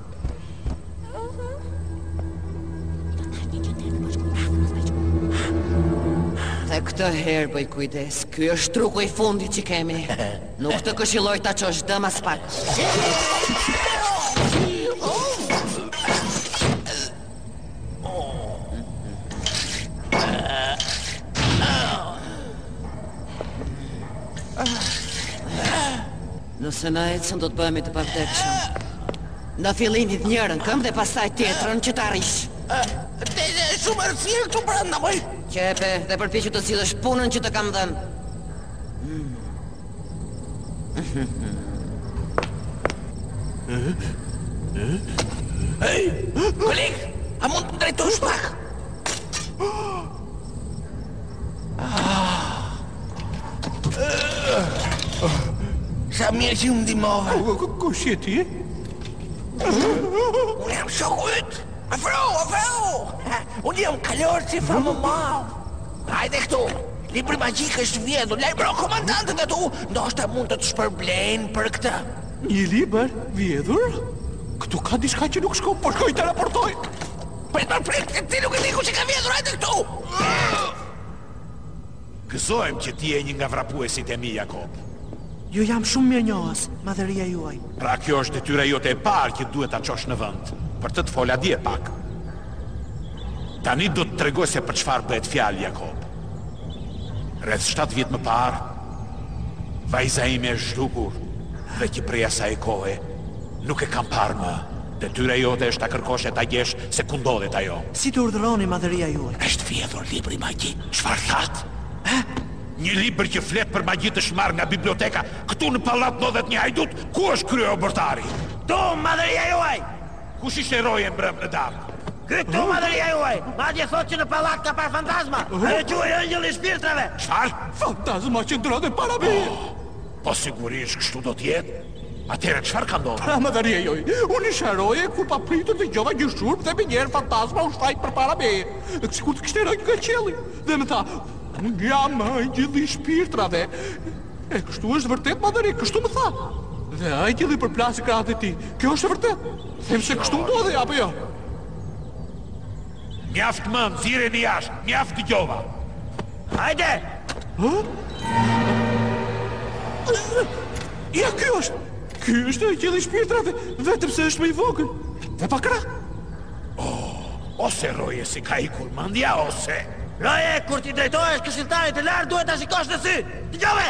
Speaker 1: Dhe këtë herë bëj kujdes, ky është truku i fundi që kemi. Nuk të këshilloj ta çosh dëm aspak. Nëse na ecën do të bëhemi të pavdekshëm. Në fillim hidh njërën këmbë dhe pastaj tjetrën që të arrish.
Speaker 9: Bën shumë errësirë këtu brenda moj.
Speaker 1: Qepe dhe përpiqu të zgjidhësh punën që të kam dhënë.
Speaker 9: Hej, koleg, a mund të ndriçosh pak? Sa mirë që më ndihmove
Speaker 15: Kush je ti?
Speaker 9: Unë jam shoku yt Afro, afro Unë jam kalorës i famës, ma Hajde këtu Libri magjik është vjedhur Lajmëro komandantët e tu Ndoshta mund të të shpërblejnë për këtë
Speaker 15: Një libër i vjedhur? Këtu ka diçka që nuk shko Po shkoj ta raportoj
Speaker 9: Prit pak prit, këtë ti nuk e di kush e ka vjedhur, hajde këtu!
Speaker 8: Gëzohem që ti je një nga vrapuesit e mi, Jakob.
Speaker 3: Ju jam shumë mirënjohës, madhëria juaj.
Speaker 8: Pra kjo është detyra jote e parë që duhet ta çosh në vend. Për të të fola dje pak. Tani do të tregoj se për çfarë bëhet fjalë, Jakob. Rreth 7 vjet më parë, vajza ime është zhdukur dhe që prej asaj kohe nuk e kam parë më. Detyra jote është ta kërkosh e ta gjesh se ku ndodhet ajo.
Speaker 3: Si të urdhëroni madhëria juaj.
Speaker 8: Është vjedhur libri magjik. Çfarë thatë? Hë? Një libër që flet për magjitë është marrë nga biblioteka. Këtu në pallat ndodhet një hajdut. Ku është kryeoborrtari?
Speaker 16: Këtu, madhëria juaj!
Speaker 8: Kush ishte roje mbrëmë në darkë?
Speaker 16: Këtu, madhëria juaj! Madje thotë që në pallat ka parë fantazma. Ajo quhej engjëlli i shpirtrave.
Speaker 8: Çfarë?
Speaker 15: Fantazma qëndronte para meje! Oh!
Speaker 8: Po sigurisht kështu do të jetë. Atëherë çfarë ka ndodhur?
Speaker 15: Pra madhëria juaj. Unë isha roje kur papritur dëgjova një zhurmë dhe menjëherë fantazma u shfaq përpara meje, sikur të kishte rënë nga qielli dhe më tha, "Unë jam engjëlli i shpirtrave." E kështu është vërtet madhëri, kështu më tha. Dhe engjëlli përplasi krahët e tij. Kjo është e vërtetë. Them se kështu ndodhi apo jo?
Speaker 8: Mjaft më, nxirreni jashtë, mjaft dëgjova.
Speaker 16: Hajde!
Speaker 15: Hë? Ja ky është. Ky është engjëlli i shpirtrave, vetëm se është më i vogël. Dhe pa krahë.
Speaker 8: Oh, ose rojes i ka ikur mendja ose
Speaker 16: Roje, kur t'i drejtohesh këshilltarit të lartë duhet ta shikosh në sy. Dëgjove!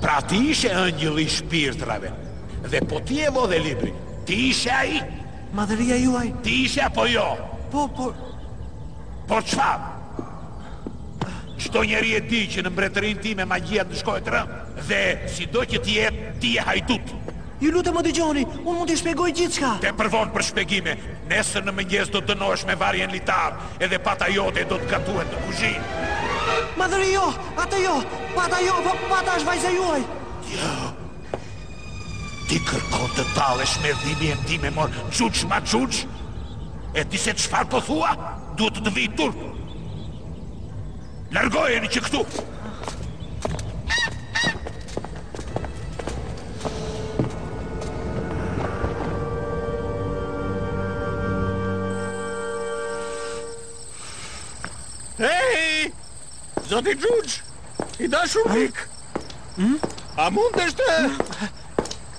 Speaker 6: Pra
Speaker 8: ti ishe engjëlli i shpirtrave Dhe po ti e vodhe librin Ti ishe ai
Speaker 3: Madhëria juaj
Speaker 8: Ti ishe apo jo
Speaker 3: Po, po
Speaker 8: Por çfarë Çdo njeri e di që në mbretërinë time magjia ndëshkohet rëndë Dhe sido që të jetë ti je hajdut
Speaker 3: Ju lutem më dëgjoni, unë mund t'i shpjegoj gjithçka.
Speaker 8: Tepër vonë për shpjegime. Nesër në mëngjes do të dënohesh me varje në litar, edhe pata jote do të gatuhet në kuzhinë.
Speaker 3: Madhëri jo, atë jo, pata jo, po pata është vajza juaj.
Speaker 8: Jo. Ti kërkon të tallesh me dhimbjen time, mor, huç ma huç? E di se çfarë po thua? Duhet të të vijë turp. Largojeni që këtu!
Speaker 11: Hej! Zoti Gjugj! I dashur mik! Hmm? A mund të shte?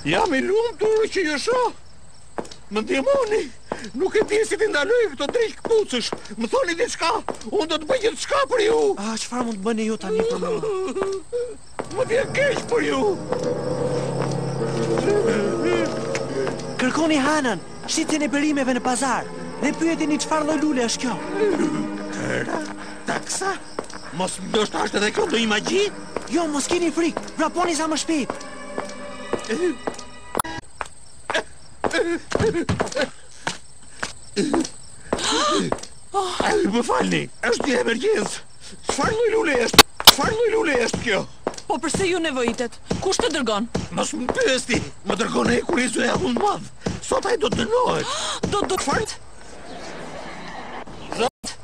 Speaker 11: Jam i lumtur që ju shohë! Më ndihmoni, nuk e di si t'i ndaloj këto dreq këpucësh. Më thoni diçka, unë do të bëj gjithçka për ju.
Speaker 3: A çfarë mund të bëni ju tani për mua?
Speaker 11: Më vjen keq për ju.
Speaker 3: Kërkoni Hanën, shitësen e perimeve në pazar dhe pyetini çfarë lloj lule është kjo.
Speaker 11: Tëra, taksa. Mos ndoshta është edhe kjo ndonjë magji?
Speaker 3: Jo, mos keni frikë. Vraponi sa më shpejt.
Speaker 11: Më falni, është një emergjencë. Çfarë lloj lule është? Çfarë lloj lule është kjo?
Speaker 5: Po përse ju nevojitet? Kush të dërgon?
Speaker 11: Mos më pyesni. Më dërgon ai kurrizoja hundëmadh. Sot ai do të dënohet.
Speaker 5: Do
Speaker 11: të dënohet.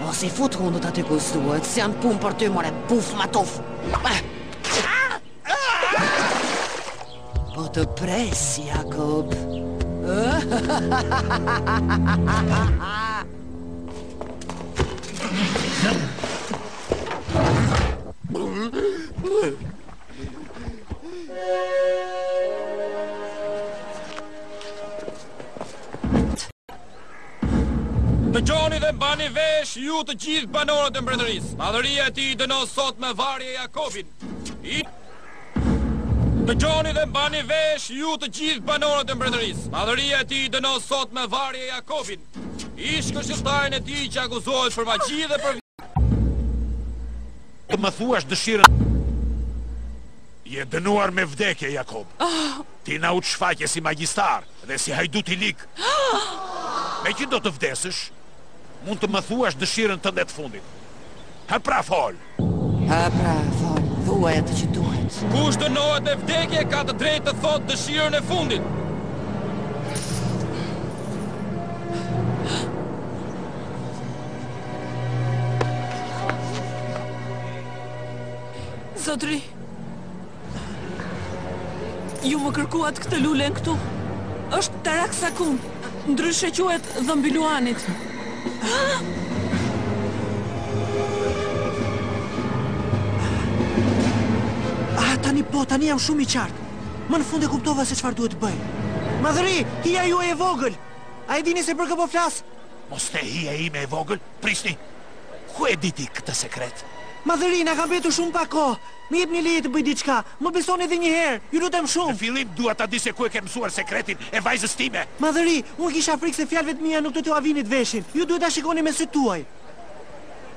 Speaker 1: Mos i fut hundët aty ku s'duhet, s'janë punë për ty, more, puf, matuf. Po të pres, Jakob.
Speaker 4: Dëgjoni dhe mbani vesh ju të gjithë banorët e mbretërisë Madhëria e tij dënon sot me varje Jakobin I... Dëgjoni dhe mbani vesh ju të gjithë banorët e mbretërisë Madhëria e tij dënon sot me varje Jakobin ish-këshilltarin e tij që akuzohet për magji dhe për...
Speaker 8: Je dënuar me vdekje, Jakob ah! Ti na u shfaqe si magjistar Dhe si hajdut i lik Meqë do të vdesësh Mund të më thuash dëshirën tënde të fundit Hë pra fol
Speaker 4: Kush dënohet me vdekje Ka të drejtë të thotë dëshirën e fundit
Speaker 5: Zotëri, ju më kërkuat këtë lulen këtu. Është taraksakum, ndryshe quhet dhëmbi i luanit.
Speaker 3: Ah, tani po, tani jam shumë i qartë. Më në fund e kuptova se çfarë duhet të bëj. Madhëri, hija juaj e vogël. A e dini se për kë po flas?
Speaker 8: Mos te hija ime e vogël, prisni, ku e di ti këtë sekret?
Speaker 3: Madhëri, na ka mbetur shumë pak kohë. Më jepni leje të bëj diçka. Më besoni edhe një herë. Ju lutem shumë.
Speaker 8: Në fillim dua ta di se ku e ke mësuar sekretin e vajzës time.
Speaker 3: Madhëri, unë kisha frikë se fjalëve të mia nuk do t'ua vinit veshin. Ju duhet ta shikoni me sytë tuaj.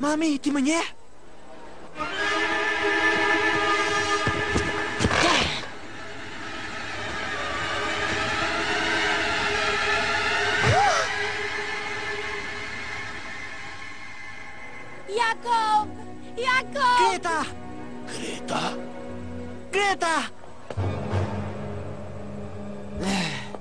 Speaker 3: Mami, ti më njeh?
Speaker 14: Jakob! Jakob!
Speaker 3: Greta!
Speaker 9: Greta!
Speaker 3: Greta!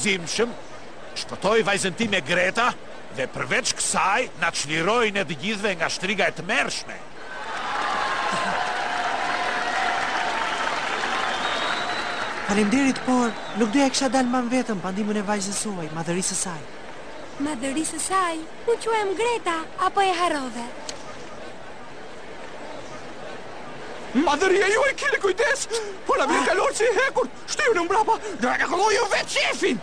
Speaker 8: Zimshëm, shpëtoi vajzën time Greta dhe përveç kësaj na çliroi ne të gjithëve nga shtriga e tmerrshme.
Speaker 3: Faleminderit, por nuk do t'ia kisha dalë mbanë vetëm pa ndihmën e vajzës suaj, madhërisë së saj.
Speaker 14: Madhërisë së saj, unë quhem Greta, apo e harrove?
Speaker 15: Madhëria juaj kini kujdes, po na vjen ah. kalorësi i hekurt, shtyhuni mbrapa, në e
Speaker 9: ka këlloj ju vetë qejfin!